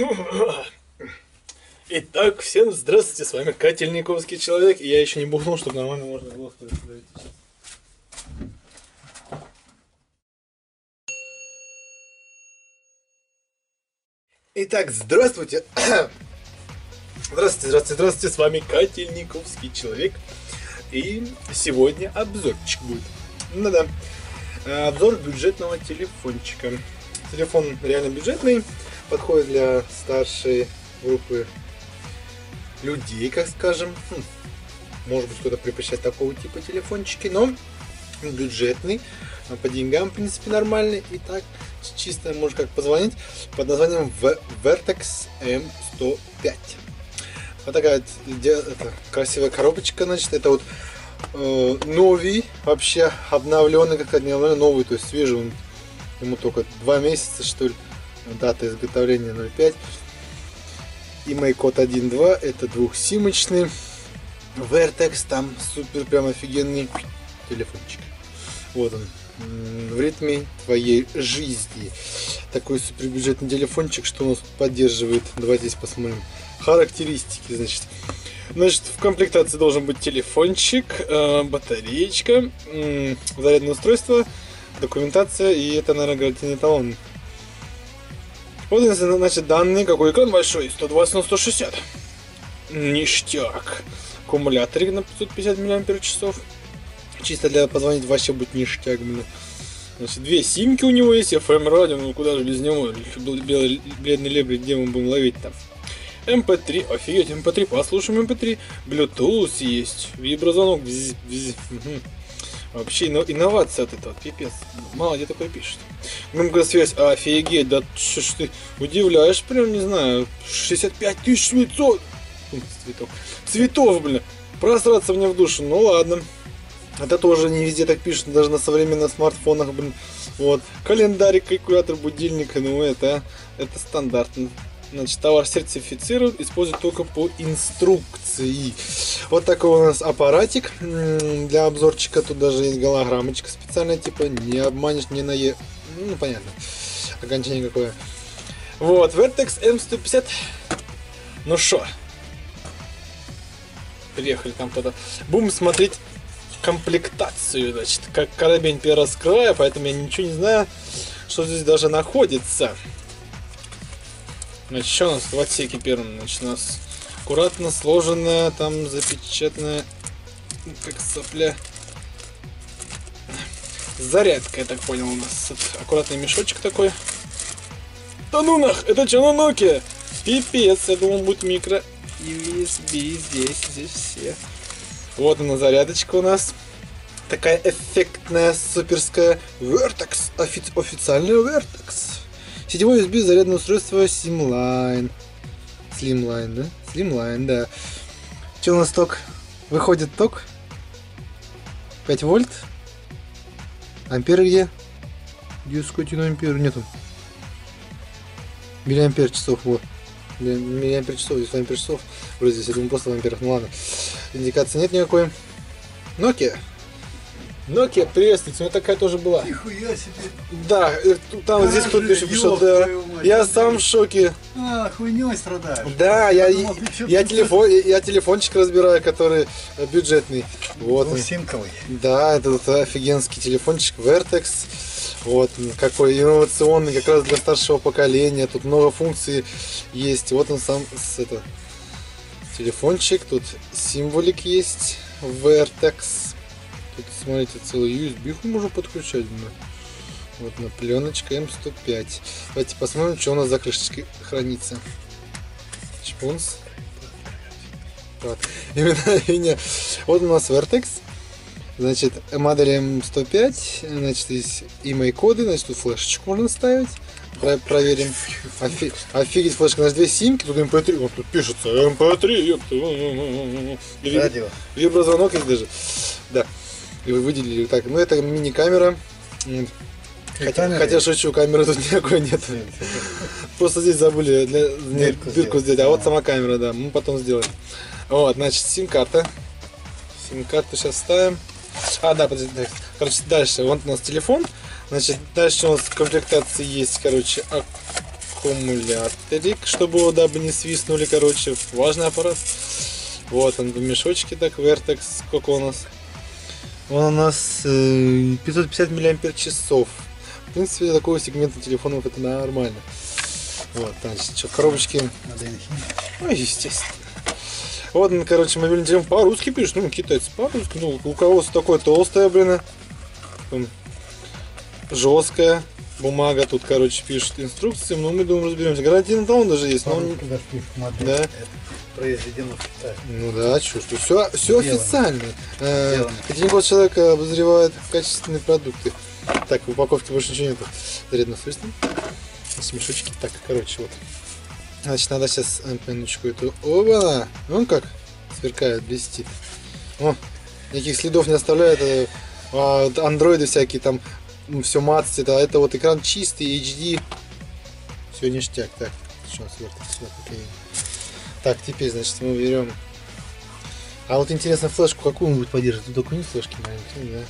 Итак, всем здравствуйте, с вами Котельниковский человек, и я еще не бухнул, чтобы нормально можно было сказать. Итак, здравствуйте. Здравствуйте, здравствуйте, здравствуйте, с вами Котельниковский человек. И сегодня обзорчик будет. Ну да, обзор бюджетного телефончика. Телефон реально бюджетный, подходит для старшей группы людей, как скажем. Хм, может быть, кто-то предпочитает такого типа телефончики, но бюджетный, а по деньгам, в принципе, нормальный. И так, чисто можно как позвонить под названием Vertex M105. Вот такая это, красивая коробочка, значит, это вот э, новый, вообще обновленный, как не новый, то есть свежий, он, ему только два месяца, что ли, дата изготовления 05 и код 1.2 это двухсимочный Vertex, там супер прям офигенный телефончик. Вот он, в ритме твоей жизни. Такой супербюджетный телефончик, что у нас поддерживает. Давайте здесь посмотрим. Характеристики, значит. Значит, в комплектации должен быть телефончик, э, батареечка, зарядное устройство, документация и это, наверное, гарантийный талон. Вот, значит, данные, какой экран большой, 120 на 160. Ништяк. Аккумуляторик на 550 мАч. Чисто для позвонить вообще будет ништяк, блин. Значит, две симки у него есть, FM радио, ну куда же без него, бледный лебрь, где мы будем ловить там. MP3, эм офигеть, MP3, эм послушаем MP3. Эм Bluetooth есть, виброзвонок, бз, угу. Вообще инновация от этого, пипец. Мало где такое пишет. Связь, офигеть, да что ж ты удивляешь, прям не знаю, 65 тысяч цветов. Цветов. Цветов, блин. Просраться мне в душу, ну ладно. Это тоже не везде так пишут, даже на современных смартфонах, блин. Вот. Календарик, калькулятор, будильник, ну это, это стандартно. Значит, товар сертифицируют, используют только по инструкции. Вот такой у нас аппаратик для обзорчика. Тут даже есть голограммочка специальная, типа не обманешь, не на е... Ну, понятно. Окончание какое. Вот, Vertex M150. Ну что? Приехали там туда. Будем смотреть комплектацию, значит, как карабин первого с поэтому я ничего не знаю, что здесь даже находится. Значит, что у нас в отсеке первом? Значит, у нас аккуратно сложенная, там запечатанная, ну, как сопля. Зарядка, я так понял, у нас аккуратный мешочек такой. Да ну нах, это что, на Nokia? Пипец, я думал, будет микро USB здесь, здесь все. Вот она зарядочка у нас. Такая эффектная, суперская Vertex, офи официальная Vertex. Сетевое USB зарядное устройство Simline. Slimline, да? Slimline, да. Что у нас ток? Выходит ток. 5 вольт. Ампер где? Где скотина ампер? Нету. Миллиампер часов, вот. Миллиампер часов, здесь ампер часов. Вроде здесь, я думаю, просто в амперах. Ну ладно. Индикации нет никакой. Nokia. Nokia, приветствуйте, у меня такая тоже была. Нихуя себе. Да, э, там вот здесь кто-то пишет, пишет, да. Я сам в шоке. А, хуйней страдаешь. Да, я, я, я, телефон, я телефончик разбираю, который э, бюджетный. Вот. Двухсимковый. Да, это вот офигенский телефончик Vertex. Вот, какой инновационный, как раз для старшего поколения. Тут много функций есть. Вот он сам, с, это, телефончик. Тут символик есть. Vertex Тут, смотрите, целый USB можно подключать. Вот на пленочка М105. Давайте посмотрим, что у нас за крышечкой хранится. Чпунс. Вот. Именно меня. Вот у нас Vertex. Значит, модель М105. Значит, здесь email коды. Значит, тут флешечку можно ставить. Про проверим. Офи офигеть, флешка. У нас две симки. Тут MP3. Вот тут пишется MP3. Радио. Виброзвонок есть даже. Да и вы выделили так. Ну, это мини-камера. Хотя, хотя шучу, камеры тут никакой нет. Просто здесь забыли для, дырку, дырку сделать. А вот сама камера, да, мы потом сделаем. Вот, значит, сим-карта. Сим-карту сейчас ставим. А, да, подожди, да. короче, дальше. Вот у нас телефон. Значит, дальше у нас в комплектации есть, короче, аккумуляторик, чтобы его дабы не свистнули, короче, важный аппарат. Вот он в мешочке так, Vertex, сколько у нас? Он у нас э, 550 миллиампер часов. В принципе, для такого сегмента телефонов это нормально. Вот, значит, что, инхи. ну, естественно. Вот, он, короче, мобильный телефон по-русски пишет, ну, китайцы по-русски, ну, у кого такое толстое, блин, там, жесткая бумага, тут, короче, пишет инструкции, но мы, думаем, разберемся. Гарантийный талон даже есть, но он-. Да. Произведено в Китае. Ну да, что все, все Сделано. официально. Э, Сделано. Категория человека обозревает качественные продукты. Так, в упаковке больше ничего нету. Зарядно слышно? Смешочки. Так, короче, вот. Значит, надо сейчас пеночку эту. Оба! Вон как сверкает, блестит. О, никаких следов не оставляет. э, а, андроиды всякие там все мацать. Это, это вот экран чистый, HD. Все ништяк. Так, что сверток сюда поклеим. Так, теперь, значит, мы берем. А вот интересно, флешку какую он будет поддерживать? Тут только не флешки маленькие, да?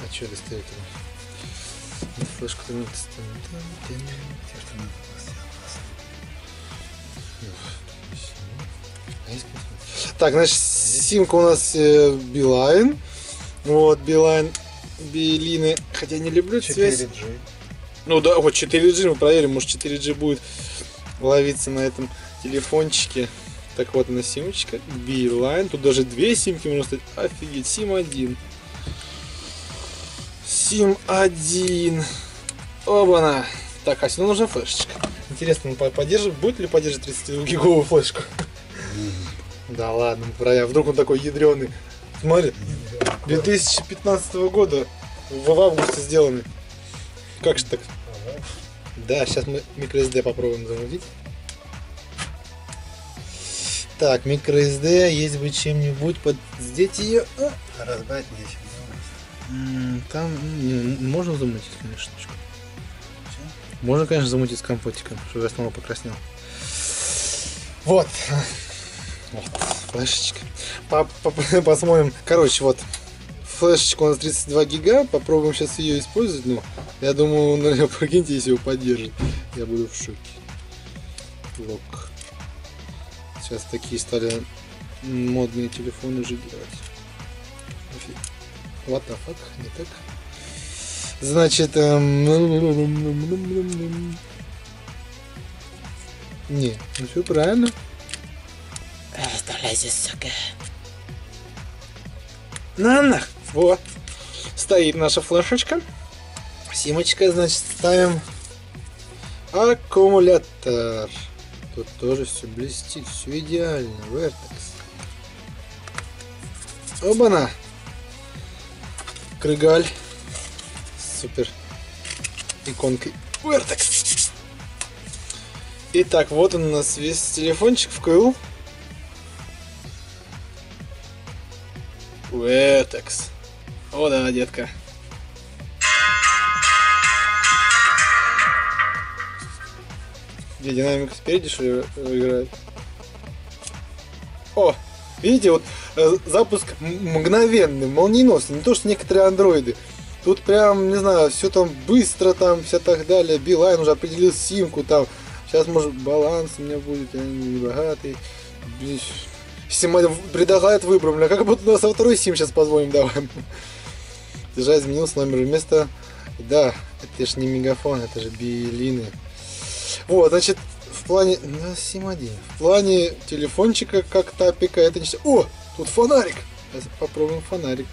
А что доставить его? Ну, флешку-то не надо А? Так, значит, симка у нас э, Билайн. Вот, Билайн, Билины. Хотя не люблю связь. 4G. Ну да, вот 4G мы проверим, может 4G будет ловиться на этом телефончике. Так вот, на симочка, Билайн, тут даже две симки можно сказать, офигеть, сим 1. Сим 1. Оба-на. Так, а сюда нужна флешечка. Интересно, он по- поддержит, будет ли поддерживать 32 гиговую флешку? Да ладно, проверяем. Вдруг он такой ядреный. Смотри, 2015 года в августе сделанный. Как же так? Да, сейчас мы microSD попробуем замутить. Так, microSD, есть бы чем-нибудь поддеть ее. А, разбавить нечем. Там можно замутить, конечно. Можно, конечно, замутить с компотиком, чтобы я снова покраснел. Вот. Вот, флешечка. По- по- Посмотрим. Короче, вот. Флешечка у нас 32 гига. Попробуем сейчас ее использовать. Ну, я думаю, ну, прикиньте, если его поддержит. Я буду в шоке. Лок. Сейчас такие стали модные телефоны же делать. Офиг. What the fuck? Не так? Значит, эм, не, ну все правильно. Оставляйте, сука. На нах. Вот. Стоит наша флешечка. Симочка, значит, ставим аккумулятор. Тут тоже все блестит, все идеально. Vertex. Оба-на. Крыгаль. Супер. Иконкой. Vertex. Итак, вот он у нас весь телефончик вкл. Vertex. О да, детка. Где динамика спереди что ли э, играет? О, видите, вот э, запуск мгновенный, молниеносный, не то что некоторые андроиды. Тут прям, не знаю, все там быстро, там, все так далее. Билайн уже определил симку там. Сейчас, может, баланс у меня будет, я не богатый. Блин, Сима предлагает выбор, бля, как будто на со второй сим сейчас позвоним, давай. Держа изменился номер вместо... Да, это ж не мегафон, это же билины. Вот, значит, в плане... Ну, сим 1. В плане телефончика как тапика, это не... О, тут фонарик. Сейчас попробуем фонарик.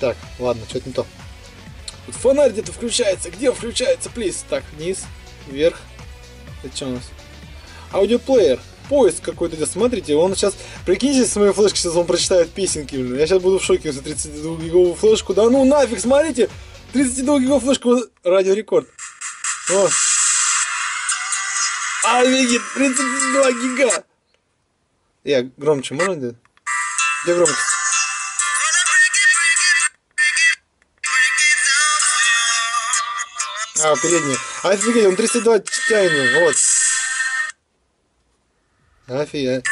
Так, ладно, что-то не то. Тут фонарь где-то включается. Где он включается, плиз? Так, вниз, вверх. Это что у нас? Аудиоплеер. Поиск какой-то идет. Смотрите, он сейчас... Прикиньте, с моей флешки сейчас он прочитает песенки. блин. Я сейчас буду в шоке за 32-гиговую флешку. Да ну нафиг, смотрите! 32-гиговую флешку радиорекорд. О. Офигеть, 32 гига! Я громче можно делать? Где громкость? А, передний. А, офигеть, он 32 тянет, вот. Офигеть.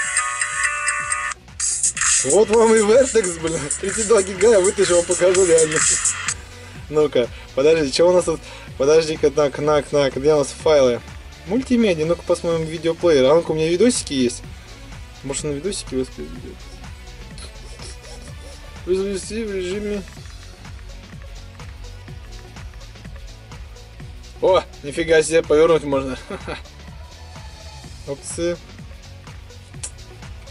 Вот вам и Vertex, блин. 32 гига, я вытащу, вам покажу реально. Ну-ка, подожди, что у нас тут? Подожди-ка, так, нак, нак, где у нас файлы? Мультимедиа, ну-ка посмотрим видеоплеер. А ну-ка, у меня видосики есть. Может, на видосики воспроизведет? Воспроизвести в режиме... О, нифига себе, повернуть можно. Опции.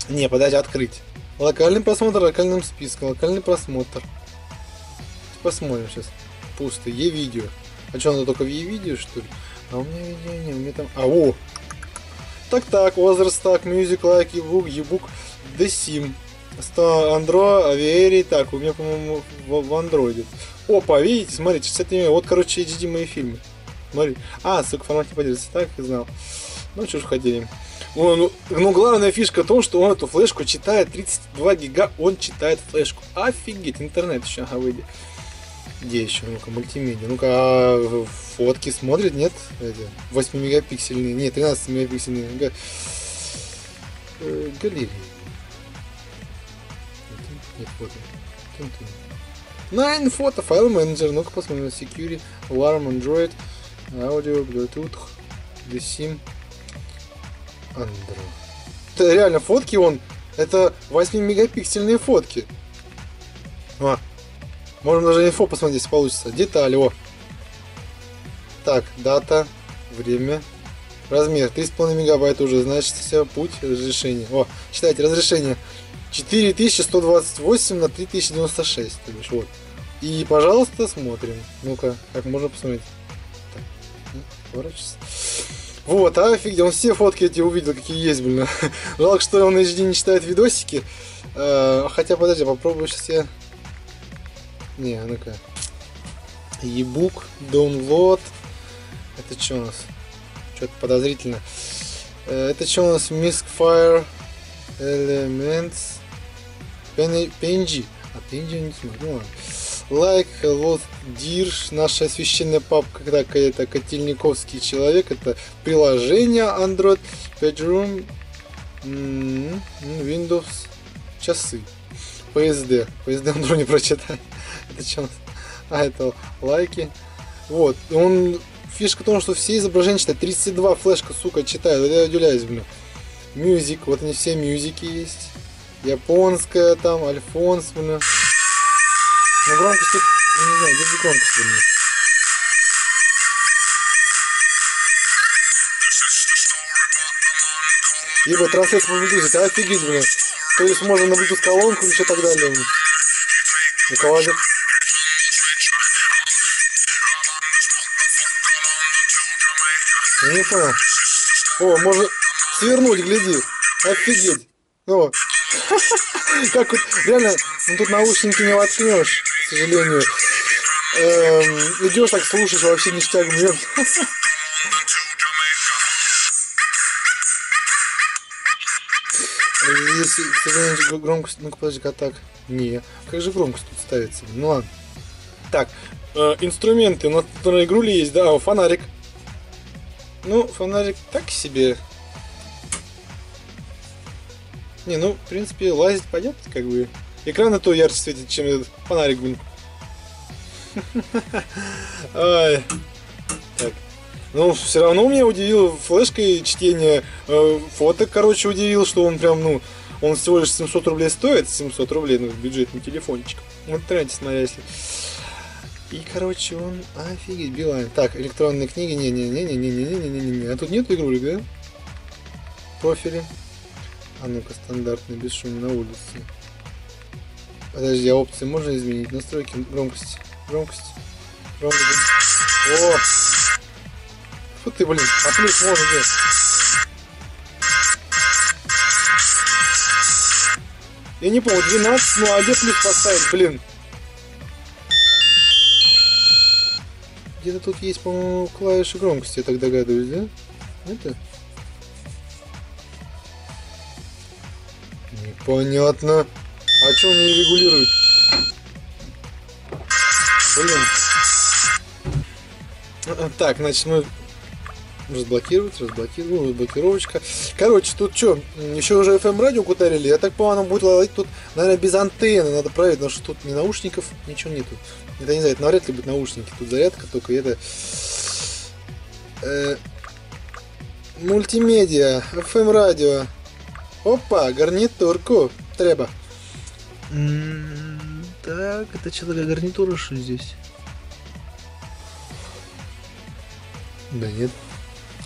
Не, подожди, открыть. Локальный просмотр локальным списком. Локальный просмотр. Посмотрим сейчас. Пусто. Е-видео. А что, оно только в Е-видео, что ли? А у меня видео не, у меня там... А, о! Так, так, возраст, так, music, like, ebook, ebook, the sim. 100 андро, авиэри, так, у меня, по-моему, в, в андроиде. Опа, видите, смотрите, с этими, вот, короче, HD мои фильмы. Смотри. А, ссылка в формате поделится, так, я знал. Ну, что ж хотели. Ну, ну, главная фишка в том, что он эту флешку читает 32 гига, он читает флешку. Офигеть, интернет еще, ага, выйди. Где еще? Ну-ка, мультимедиа. Ну-ка, а фотки смотрит, нет? Эти 8 мегапиксельные, нет, 13 мегапиксельные. Га... Э, галереи. Нет, фото. Nine фото, файл менеджер. Ну-ка посмотрим. Security, Alarm, Android, Audio, Bluetooth, DSIM, Android. Это реально фотки он. Это 8 мегапиксельные фотки. А, можно даже инфо посмотреть, если получится. Детали, о. Так, дата, время, размер. 3,5 мегабайта уже, значит, все, путь, разрешение. О, читайте, разрешение 4128 на 3096, то бишь, вот. И, пожалуйста, смотрим. Ну-ка, как можно посмотреть. Так, ну. Вот, а офигеть, он все фотки эти увидел, какие есть, блин. Жалко, что он HD не читает видосики. Э, хотя, подожди, попробую сейчас я не, ну-ка. ebook, download. Это что у нас? Что-то подозрительно. Э, это что у нас? Misfire Elements PNG. А PNG не смотрю. Like, Hello, Dirge, наша священная папка, так, это Котельниковский человек, это приложение Android, Bedroom, Windows, часы, PSD, PSD Android не прочитать А, это лайки. Вот. Он фишка в том, что все изображения читают. 32 флешка, сука, читают. Я удивляюсь, блин. Мюзик, вот они все мюзики есть. Японская там, Альфонс, блин. Ну громкость тут, не знаю, где громкость, блин. Ибо трансляция по Bluetooth, офигеть, блин. То есть можно на Bluetooth колонку и еще так далее. Руководит. Я не понял. О, может свернуть, гляди. Офигеть. О. Как вот, реально, ну тут наушники не воткнешь, к сожалению. Эм, идешь так слушаешь, вообще ништяк мне. Здесь, к сожалению, громкость... Ну-ка, подожди-ка, так. Не. Как же громкость тут ставится? Ну ладно. Так, э, инструменты. У нас на игру ли есть, да, фонарик. Ну, фонарик так себе. Не, ну, в принципе, лазить пойдет, как бы. Экран то ярче светит, чем этот фонарик, блин. Ай. Так. Ну, все равно меня удивило флешкой чтение э, фоток, короче, удивил, что он прям, ну, он всего лишь 700 рублей стоит, 700 рублей, ну, бюджетный телефончик. Вот тратите, смотря если и, короче, он офигеть, Билайн. Так, электронные книги, не-не-не-не-не-не-не-не-не. А тут нет игрулек, да? Профили. А ну-ка, стандартный, бесшумный на улице. Подожди, а опции можно изменить? Настройки громкости. Громкость. Громкость. О! Фу ты, блин, а плюс можно делать. Я не помню, 12, ну а где плюс поставить, блин? Где-то тут есть, по-моему, клавиши громкости, я так догадываюсь, да? Это? Непонятно. А что они регулируют? Блин. Так, значит, мы Разблокировать, разблокировать, ну, разблокировочка. Короче, тут что, еще уже FM радио кутарили. Я так понял, будет ловить тут, наверное, без антенны. Надо проверить, потому что тут ни наушников, ничего нету. Это не знаю, это навряд ли будут наушники. Тут зарядка только это... Э, мультимедиа, FM радио. Опа, гарнитурку треба. Так, это что такая гарнитура, что здесь? Да нет.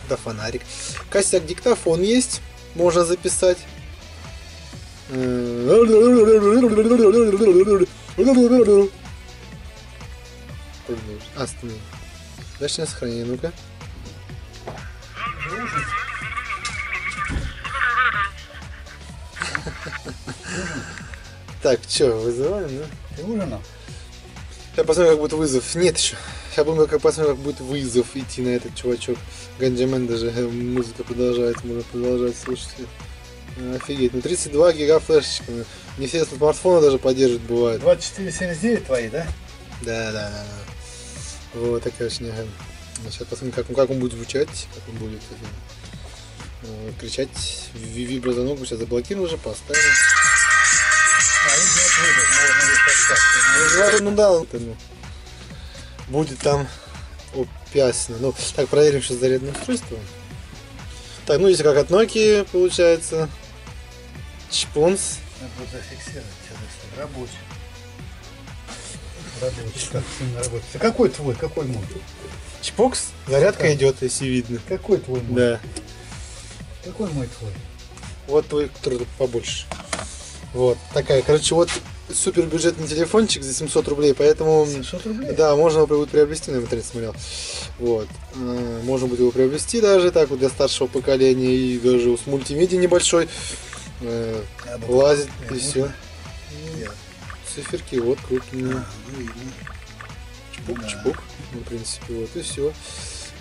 Да фонарик. Косяк диктофон есть. Можно записать. Останови. Дальше на сохранение, ну-ка. Так, что, вызываем, да? Ты ужинал? Сейчас посмотрим, как будет вызов. Нет еще. Сейчас будем как посмотрим, как будет вызов идти на этот чувачок. Ганджамен даже э, музыка продолжается, можно продолжать слушать. Э, Офигеть. Ну 32 гига флешечка. Ну, Не все смартфоны даже поддерживают, бывает. 2479 твои, да? Да, да, да. да. Вот, так, конечно, ага. Ну, Сейчас посмотрим, как, он- как он будет звучать, как он будет это, э, кричать. Ви- Виброзаногу сейчас заблокировал уже, поставил. А, идет вызов, можно здесь подставить. Ну, да, ну, будет там опясно. Ну, так, проверим сейчас зарядное устройство. Так, ну, если как от Nokia получается. Чпунс. Надо зафиксировать. Здесь рабочий. Рабочий. Как именно рабочий? А какой твой? Какой мой? Чпокс. Зарядка Так. идет, если видно. Какой твой мой? Да. Какой мой твой? Вот твой, который побольше. Вот, такая. Короче, вот супер бюджетный телефончик за 700 рублей, поэтому... 700 рублей? Да, можно его будет приобрести, на интернете смотрел. Вот. Э, Можно будет его приобрести даже так вот для старшего поколения и даже с мультимедией небольшой. Э, Лазит и все. Циферки, вот крупные. А, ну. Ну, в принципе, вот и все.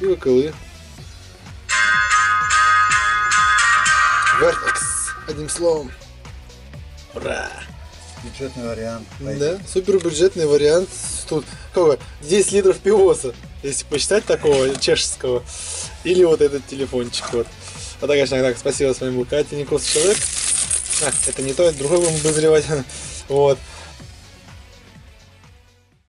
И выколы. Вертекс. Одним словом. Ура! Бюджетный вариант. Да, супер бюджетный вариант. Тут какого? 10 литров пивоса, если посчитать такого чешского. Или вот этот телефончик. Вот. А так, конечно, так, спасибо с вами был Катя Николс человек. А, это не то, это другой будем обозревать. Вот.